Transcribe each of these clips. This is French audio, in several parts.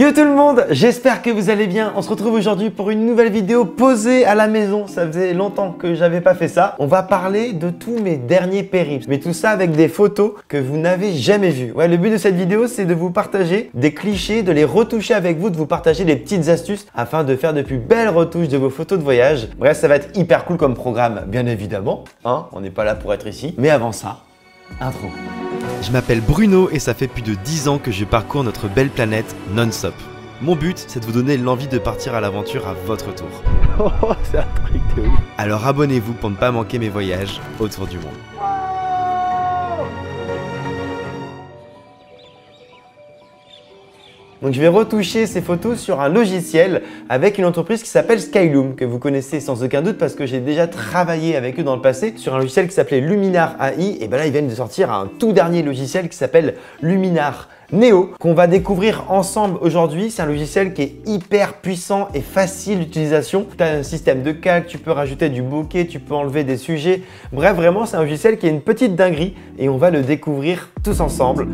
Yo tout le monde, j'espère que vous allez bien. On se retrouve aujourd'hui pour une nouvelle vidéo posée à la maison. Ça faisait longtemps que j'avais pas fait ça. On va parler de tous mes derniers périples, mais tout ça avec des photos que vous n'avez jamais vues. Ouais, le but de cette vidéo, c'est de vous partager des clichés, de les retoucher avec vous, de vous partager des petites astuces afin de faire de plus belles retouches de vos photos de voyage. Bref, ça va être hyper cool comme programme, bien évidemment. Hein on n'est pas là pour être ici. Mais avant ça, intro. Je m'appelle Bruno et ça fait plus de 10 ans que je parcours notre belle planète non-stop. Mon but, c'est de vous donner l'envie de partir à l'aventure à votre tour. Oh, c'est un truc de ouf. Alors abonnez-vous pour ne pas manquer mes voyages autour du monde. Donc je vais retoucher ces photos sur un logiciel avec une entreprise qui s'appelle Skyloom, que vous connaissez sans aucun doute parce que j'ai déjà travaillé avec eux dans le passé sur un logiciel qui s'appelait Luminar AI. Et bien là, ils viennent de sortir un tout dernier logiciel qui s'appelle Luminar Neo qu'on va découvrir ensemble aujourd'hui. C'est un logiciel qui est hyper puissant et facile d'utilisation. Tu as un système de calque, tu peux rajouter du bokeh, tu peux enlever des sujets. Bref, vraiment, c'est un logiciel qui est une petite dinguerie et on va le découvrir tous ensemble.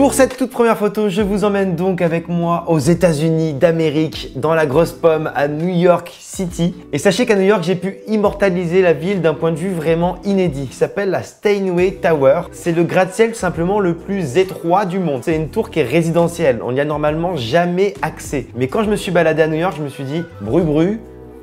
Pour cette toute première photo, je vous emmène donc avec moi aux États-Unis d'Amérique, dans la grosse pomme à New York City. Et sachez qu'à New York, j'ai pu immortaliser la ville d'un point de vue vraiment inédit, s'appelle la Steinway Tower. C'est le gratte-ciel simplement le plus étroit du monde. C'est une tour qui est résidentielle, on n'y a normalement jamais accès. Mais quand je me suis baladé à New York, je me suis dit, bru bru,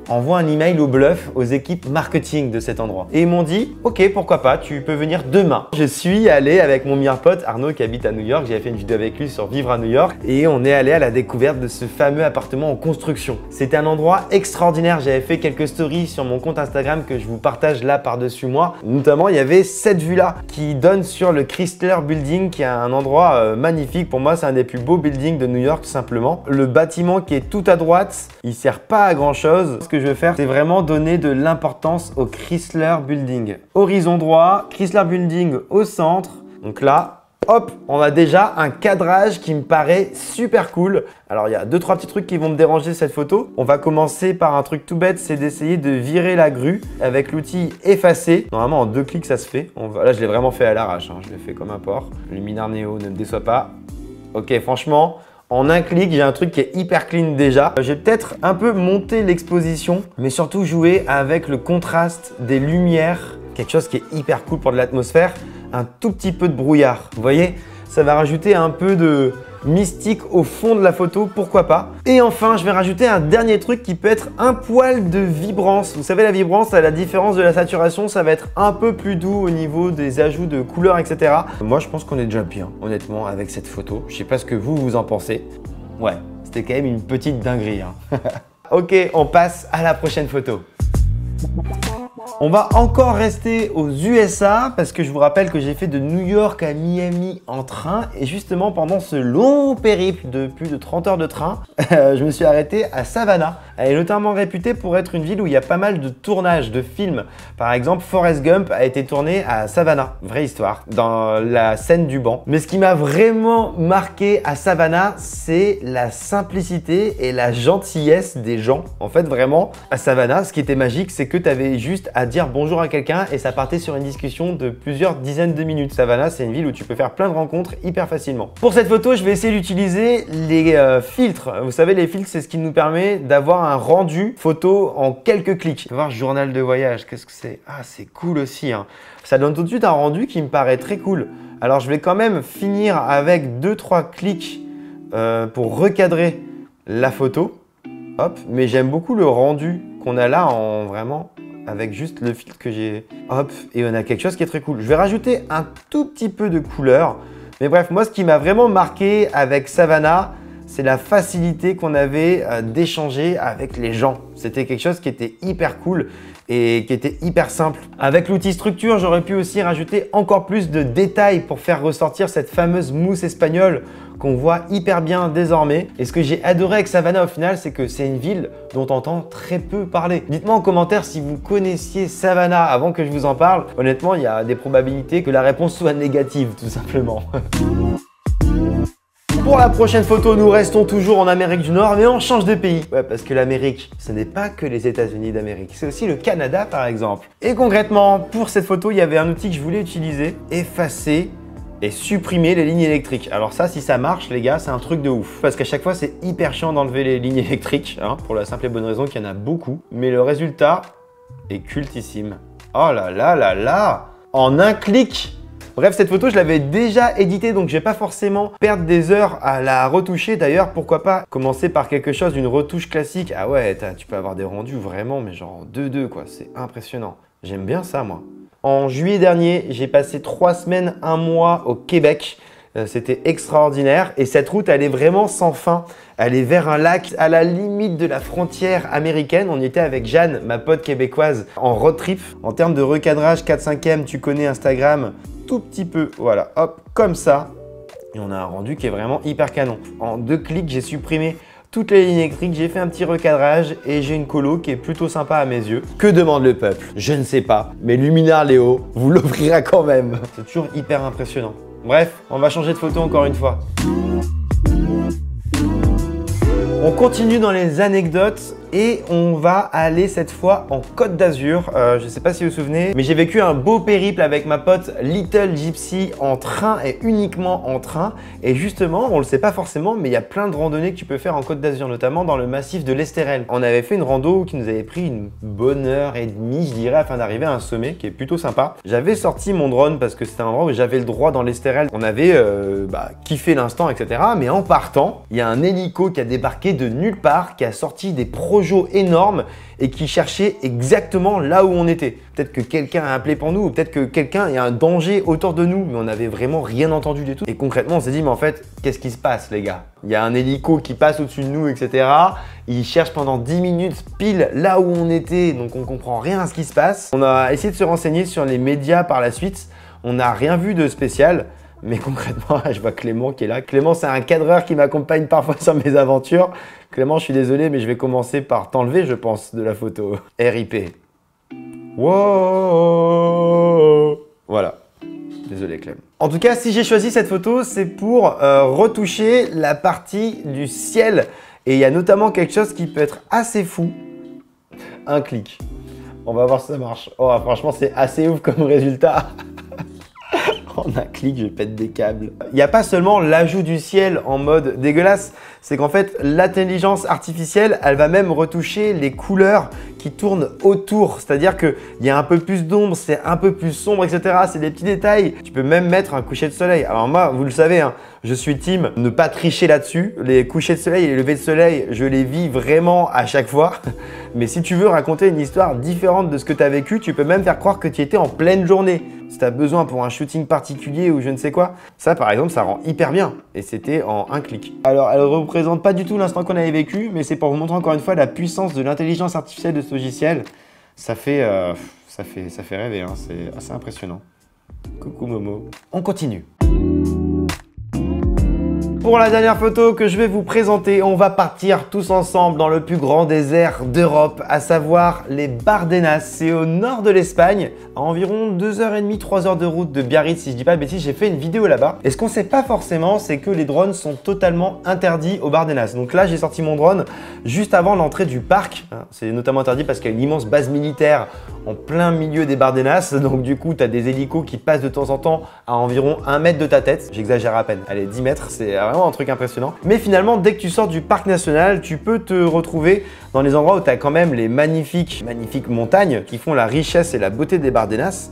envoie un email au bluff aux équipes marketing de cet endroit. Et ils m'ont dit, ok, pourquoi pas, tu peux venir demain. Je suis allé avec mon meilleur pote Arnaud qui habite à New York, j'avais fait une vidéo avec lui sur vivre à New York et on est allé à la découverte de ce fameux appartement en construction. C'était un endroit extraordinaire, j'avais fait quelques stories sur mon compte Instagram que je vous partage là par-dessus moi. Notamment, il y avait cette vue-là qui donne sur le Chrysler Building qui est un endroit euh, magnifique. Pour moi, c'est un des plus beaux buildings de New York simplement. Le bâtiment qui est tout à droite, il sert pas à grand chose. Ce que je vais faire, c'est vraiment donner de l'importance au Chrysler Building. Horizon droit, Chrysler Building au centre. Donc là, hop, on a déjà un cadrage qui me paraît super cool. Alors il y a deux trois petits trucs qui vont me déranger cette photo. On va commencer par un truc tout bête, c'est d'essayer de virer la grue avec l'outil effacer. Normalement en deux clics ça se fait. Là je l'ai vraiment fait à l'arrache, hein. je l'ai fait comme un porc. Luminar Neo ne me déçoit pas. Ok franchement, en un clic, j'ai un truc qui est hyper clean déjà. J'ai peut-être un peu monté l'exposition, mais surtout joué avec le contraste des lumières, quelque chose qui est hyper cool pour de l'atmosphère, un tout petit peu de brouillard. Vous voyez, ça va rajouter un peu de, mystique au fond de la photo, pourquoi pas. Et enfin, je vais rajouter un dernier truc qui peut être un poil de vibrance. Vous savez, la vibrance, à la différence de la saturation, ça va être un peu plus doux au niveau des ajouts de couleurs, etc. Moi, je pense qu'on est déjà bien, honnêtement, avec cette photo. Je sais pas ce que vous, vous en pensez. Ouais, c'était quand même une petite dinguerie. Hein. ok, on passe à la prochaine photo. On va encore rester aux USA parce que je vous rappelle que j'ai fait de New York à Miami en train et justement pendant ce long périple de plus de 30 heures de train, je me suis arrêté à Savannah. Elle est notamment réputée pour être une ville où il y a pas mal de tournages de films. Par exemple, Forrest Gump a été tourné à Savannah, vraie histoire, dans la scène du banc. Mais ce qui m'a vraiment marqué à Savannah, c'est la simplicité et la gentillesse des gens. En fait, vraiment, à Savannah, ce qui était magique, c'est que tu avais juste à dire bonjour à quelqu'un et ça partait sur une discussion de plusieurs dizaines de minutes. Savannah, c'est une ville où tu peux faire plein de rencontres hyper facilement. Pour cette photo, je vais essayer d'utiliser les euh, filtres. Vous savez, les filtres, c'est ce qui nous permet d'avoir un rendu photo en quelques clics. voir journal de voyage, qu'est-ce que c'est? Ah, c'est cool aussi. Hein. Ça donne tout de suite un rendu qui me paraît très cool. Alors, je vais quand même finir avec 2-3 clics euh, pour recadrer la photo. Hop, mais j'aime beaucoup le rendu qu'on a là en vraiment avec juste le filtre que j'ai. Hop, et on a quelque chose qui est très cool. Je vais rajouter un tout petit peu de couleur. Mais bref, moi, ce qui m'a vraiment marqué avec Savannah, c'est la facilité qu'on avait euh, d'échanger avec les gens. C'était quelque chose qui était hyper cool et qui était hyper simple. Avec l'outil structure, j'aurais pu aussi rajouter encore plus de détails pour faire ressortir cette fameuse mousse espagnole qu'on voit hyper bien désormais. Et ce que j'ai adoré avec Savannah au final, c'est que c'est une ville dont on entend très peu parler. Dites-moi en commentaire si vous connaissiez Savannah avant que je vous en parle. Honnêtement, il y a des probabilités que la réponse soit négative, tout simplement. Pour la prochaine photo, nous restons toujours en Amérique du Nord, mais on change de pays. Ouais, parce que l'Amérique, ce n'est pas que les États-Unis d'Amérique, c'est aussi le Canada par exemple. Et concrètement, pour cette photo, il y avait un outil que je voulais utiliser, effacer et supprimer les lignes électriques. Alors ça, si ça marche, les gars, c'est un truc de ouf. Parce qu'à chaque fois, c'est hyper chiant d'enlever les lignes électriques, hein, pour la simple et bonne raison qu'il y en a beaucoup. Mais le résultat est cultissime. Oh là là là là En un clic Bref, cette photo, je l'avais déjà éditée, donc je vais pas forcément perdre des heures à la retoucher. D'ailleurs, pourquoi pas commencer par quelque chose, d'une retouche classique. Ah ouais, tu peux avoir des rendus vraiment, mais genre 2-2 quoi, c'est impressionnant. J'aime bien ça, moi. En juillet dernier, j'ai passé trois semaines, un mois au Québec. Euh, c'était extraordinaire et cette route, elle est vraiment sans fin. Elle est vers un lac à la limite de la frontière américaine. On était avec Jeanne, ma pote québécoise, en road trip. En termes de recadrage 4-5e, tu connais Instagram, tout petit peu, voilà, hop, comme ça. Et on a un rendu qui est vraiment hyper canon. En deux clics, j'ai supprimé toutes les lignes électriques, j'ai fait un petit recadrage et j'ai une colo qui est plutôt sympa à mes yeux. Que demande le peuple? Je ne sais pas, mais Luminar Léo vous l'offrira quand même. C'est toujours hyper impressionnant. Bref, on va changer de photo encore une fois. On continue dans les anecdotes et on va aller cette fois en Côte d'Azur. Euh, je ne sais pas si vous vous souvenez, mais j'ai vécu un beau périple avec ma pote Little Gypsy en train et uniquement en train. Et justement, on ne le sait pas forcément, mais il y a plein de randonnées que tu peux faire en Côte d'Azur, notamment dans le massif de l'Estérel. On avait fait une rando qui nous avait pris une bonne heure et demie, je dirais, afin d'arriver à un sommet qui est plutôt sympa. J'avais sorti mon drone parce que c'était un endroit où j'avais le droit dans l'Estérel. On avait euh, bah, kiffé l'instant, etc. Mais en partant, il y a un hélico qui a débarqué de nulle part, qui a sorti des projets énorme et qui cherchait exactement là où on était. Peut-être que quelqu'un a appelé pour nous, ou peut-être que quelqu'un, a un danger autour de nous, mais on n'avait vraiment rien entendu du tout. Et concrètement, on s'est dit, mais en fait, qu'est-ce qui se passe, les gars? Il y a un hélico qui passe au-dessus de nous, etc. Il cherche pendant 10 minutes pile là où on était, donc on comprend rien à ce qui se passe. On a essayé de se renseigner sur les médias par la suite. On n'a rien vu de spécial. Mais concrètement, je vois Clément qui est là. Clément, c'est un cadreur qui m'accompagne parfois sur mes aventures. Clément, je suis désolé, mais je vais commencer par t'enlever, je pense, de la photo. RIP. Wow Voilà. Désolé Clément. En tout cas, si j'ai choisi cette photo, c'est pour euh, retoucher la partie du ciel. Et il y a notamment quelque chose qui peut être assez fou. Un clic. On va voir si ça marche. Oh, franchement, c'est assez ouf comme résultat. un clic, je pète des câbles. Il n'y a pas seulement l'ajout du ciel en mode dégueulasse, c'est qu'en fait, l'intelligence artificielle, elle va même retoucher les couleurs qui tournent autour. C'est-à-dire qu'il y a un peu plus d'ombre, c'est un peu plus sombre, etc. C'est des petits détails. Tu peux même mettre un coucher de soleil. Alors moi, vous le savez, hein, je suis team ne pas tricher là-dessus. Les couchers de soleil et les levées de soleil, je les vis vraiment à chaque fois. Mais si tu veux raconter une histoire différente de ce que tu as vécu, tu peux même faire croire que tu étais en pleine journée si tu as besoin pour un shooting particulier ou je ne sais quoi. Ça, par exemple, ça rend hyper bien. Et c'était en un clic. Alors, elle représente pas du tout l'instant qu'on avait vécu, mais c'est pour vous montrer encore une fois la puissance de l'intelligence artificielle de ce logiciel. Ça fait, euh, ça fait, ça fait rêver, hein. c'est assez impressionnant. Coucou Momo. On continue. Pour la dernière photo que je vais vous présenter, on va partir tous ensemble dans le plus grand désert d'Europe, à savoir les Bardenas. C'est au nord de l'Espagne, à environ 2h30, 3h de route de Biarritz, si je dis pas de bêtises, j'ai fait une vidéo là-bas. Et ce qu'on sait pas forcément, c'est que les drones sont totalement interdits aux Bardenas. Donc là, j'ai sorti mon drone juste avant l'entrée du parc. C'est notamment interdit parce qu'il y a une immense base militaire en plein milieu des Bardenas. Donc du coup, tu as des hélicos qui passent de temps en temps à environ 1 mètre de ta tête. J'exagère à peine. Allez, 10 mètres, c'est vraiment un truc impressionnant. Mais finalement, dès que tu sors du parc national, tu peux te retrouver dans les endroits où tu as quand même les magnifiques, magnifiques montagnes qui font la richesse et la beauté des Bardenas.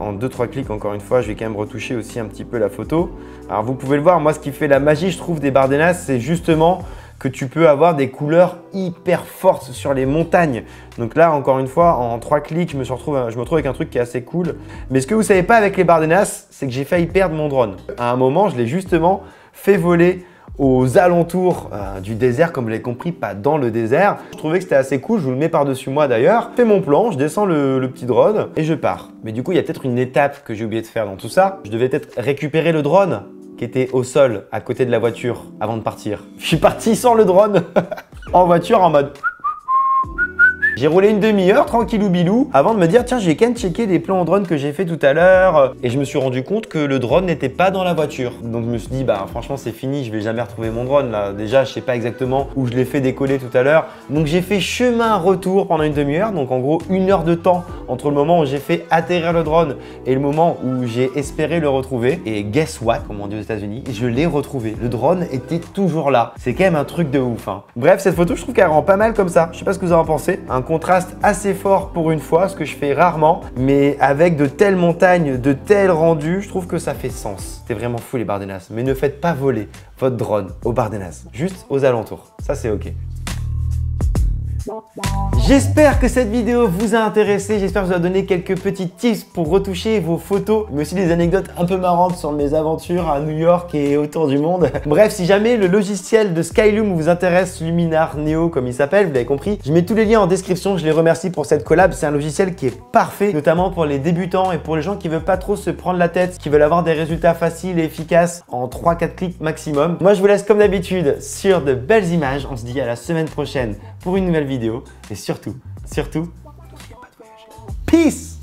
en 2-3 clics, encore une fois, je vais quand même retoucher aussi un petit peu la photo. Alors vous pouvez le voir, moi ce qui fait la magie, je trouve, des Bardenas, c'est justement que tu peux avoir des couleurs hyper fortes sur les montagnes. Donc là, encore une fois, en trois clics, je me, retrouve, je me retrouve avec un truc qui est assez cool. Mais ce que vous savez pas avec les Bardenas, c'est que j'ai failli perdre mon drone. À un moment, je l'ai justement fait voler aux alentours euh, du désert, comme vous l'avez compris, pas dans le désert. Je trouvais que c'était assez cool, je vous le mets par-dessus moi d'ailleurs. Fais mon plan, je descends le, le, petit drone et je pars. Mais du coup, il y a peut-être une étape que j'ai oublié de faire dans tout ça. Je devais peut-être récupérer le drone qui était au sol à côté de la voiture avant de partir. Je suis parti sans le drone en voiture en mode J'ai roulé une demi-heure, tranquillou bilou, avant de me dire, tiens, j'ai même checké les plans en drone que j'ai fait tout à l'heure. Et je me suis rendu compte que le drone n'était pas dans la voiture. Donc je me suis dit, bah franchement, c'est fini, je vais jamais retrouver mon drone là. Déjà, je sais pas exactement où je l'ai fait décoller tout à l'heure. Donc j'ai fait chemin retour pendant une demi-heure. Donc en gros, une heure de temps entre le moment où j'ai fait atterrir le drone et le moment où j'ai espéré le retrouver. Et guess what, comme on dit aux États-Unis, je l'ai retrouvé. Le drone était toujours là. C'est quand même un truc de ouf. Hein. Bref, cette photo, je trouve qu'elle rend pas mal comme ça. Je sais pas ce que vous en pensez. Contraste assez fort pour une fois, ce que je fais rarement, mais avec de telles montagnes, de tels rendus, je trouve que ça fait sens. C'est vraiment fou les Bardenas. Mais ne faites pas voler votre drone au Bardenas, juste aux alentours. Ça, c'est ok. J'espère que cette vidéo vous a intéressé, j'espère que vous a donné quelques petits tips pour retoucher vos photos, mais aussi des anecdotes un peu marrantes sur mes aventures à New York et autour du monde. Bref, si jamais le logiciel de Skyloom vous intéresse, Luminar Neo comme il s'appelle, vous l'avez compris, je mets tous les liens en description, je les remercie pour cette collab, c'est un logiciel qui est parfait, notamment pour les débutants et pour les gens qui veulent pas trop se prendre la tête, qui veulent avoir des résultats faciles et efficaces en 3-4 clics maximum. Moi je vous laisse comme d'habitude sur de belles images, on se dit à la semaine prochaine pour une nouvelle Et surtout, surtout. Peace